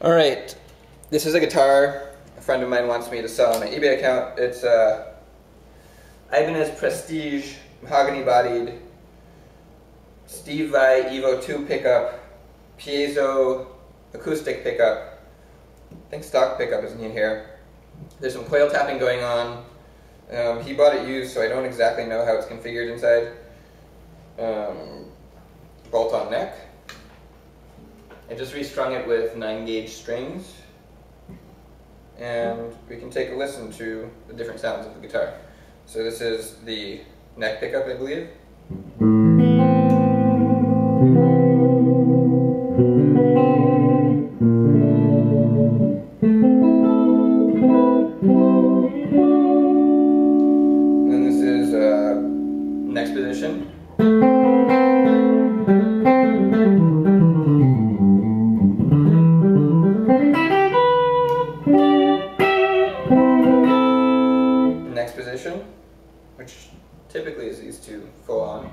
All right, this is a guitar a friend of mine wants me to sell on my eBay account. It's a Ibanez Prestige mahogany bodied Steve Vai Evo 2 pickup, piezo acoustic pickup. I think stock pickup isn't in here. There's some coil tapping going on. Um, he bought it used, so I don't exactly know how it's configured inside. Um, bolt on neck. I just restrung it with 9 gauge strings and we can take a listen to the different sounds of the guitar. So this is the neck pickup, I believe. And this is uh, next position. Which typically is these two full on.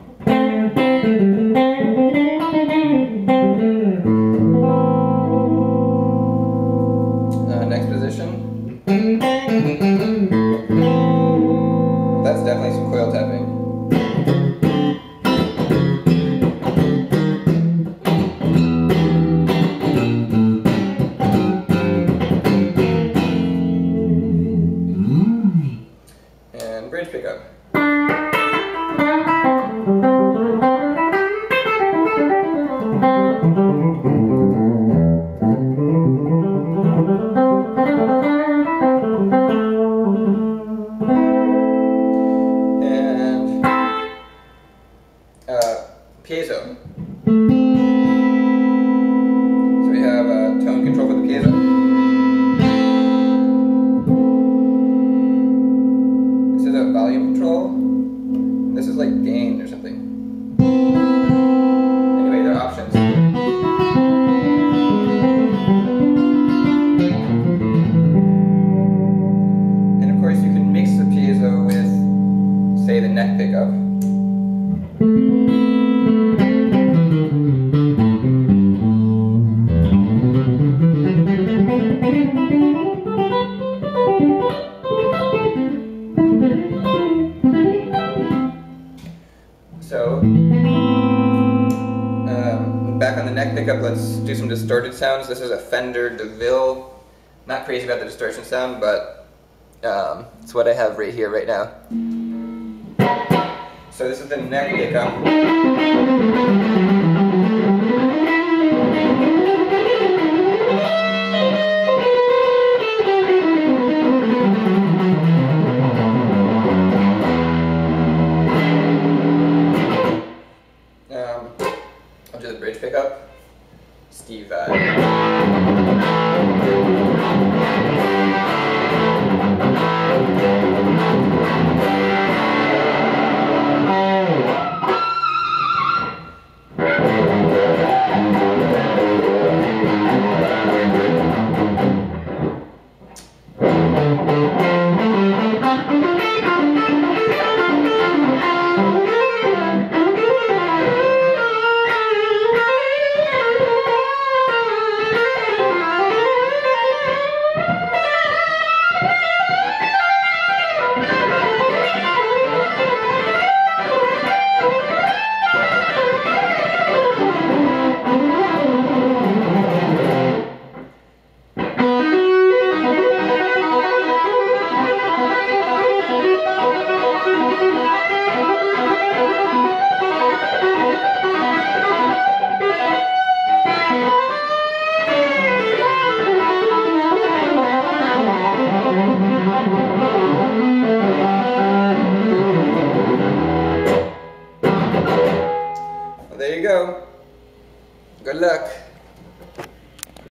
This is like gain or something. Anyway, there are options. And of course, you can mix the piezo with, say, the neck pickup. Um, back on the neck pickup, let's do some distorted sounds. This is a Fender DeVille. Not crazy about the distortion sound, but um, it's what I have right here, right now. So this is the neck pickup. Steve uh, Vai. Good luck.